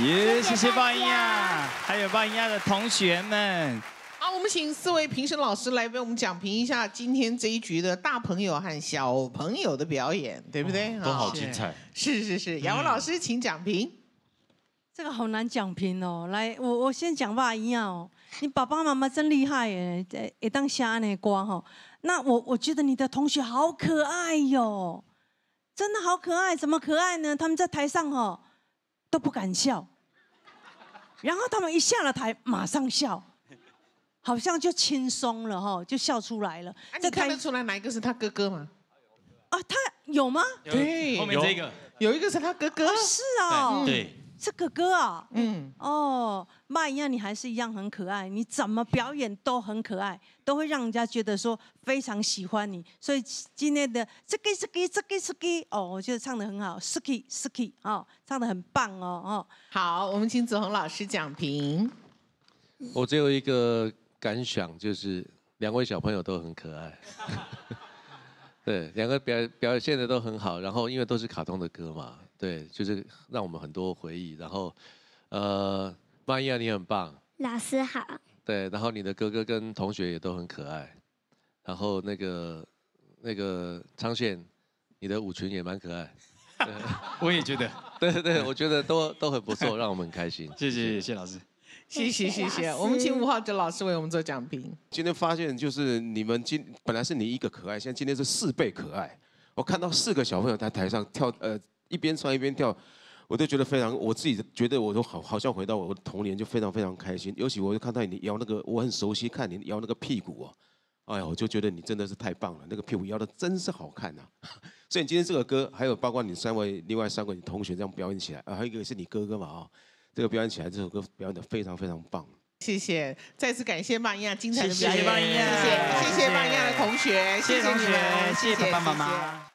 耶，谢谢鲍英亚，还有鲍英亚的同学们。好，我们请四位评审老师来为我们讲评一下今天这一局的大朋友和小朋友的表演，对不对？都好精彩。是是是，雅文老师请讲评。这个好难讲评哦。来，我我先讲吧，一样哦。你爸爸妈妈真厉害耶，也当瞎那瓜哈。那我我觉得你的同学好可爱哟，真的好可爱。怎么可爱呢？他们在台上哈都不敢笑，然后他们一下了台马上笑，好像就轻松了哈，就笑出来了。你看得出来哪一个是他哥哥吗？啊，他有吗？对，后面这个有一个是他哥哥。是啊，对。是哥哥啊，嗯，哦，妈一样，你还是一样很可爱，你怎么表演都很可爱，都会让人家觉得说非常喜欢你。所以今天的这个这个这个这个哦，我觉得唱的很好，ski ski 哦，唱的很棒哦哦。好，我们请子红老师讲评。我只有一个感想，就是两位小朋友都很可爱。对，两个表表现的都很好，然后因为都是卡通的歌嘛。对，就是让我们很多回忆。然后，呃，曼亚你很棒，老师好。对，然后你的哥哥跟同学也都很可爱。然后那个那个昌宪，你的舞裙也蛮可爱。我也觉得，对对对，我觉得都都很不错，让我们很开心。谢谢谢老师，谢谢谢谢。我们请吴浩哲老师为我们做讲评。今天发现就是你们今本来是你一个可爱，现在今天是四倍可爱。我看到四个小朋友在台上跳，呃。一边唱一边跳，我都觉得非常，我自己觉得我都好，好像回到我的童年，就非常非常开心。尤其我就看到你摇那个，我很熟悉，看你摇那个屁股哦，哎呀，我就觉得你真的是太棒了，那个屁股摇的真是好看呐。所以你今天这个歌，还有包括你三位另外三位同学这样表演起来，啊，还有一个是你哥哥嘛啊，这个表演起来这首歌表演的非常非常棒。谢谢，再次感谢曼亚精彩的表演，谢谢曼亚，谢谢谢谢曼亚的同学，谢谢你们，谢谢爸爸妈妈。